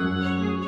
Música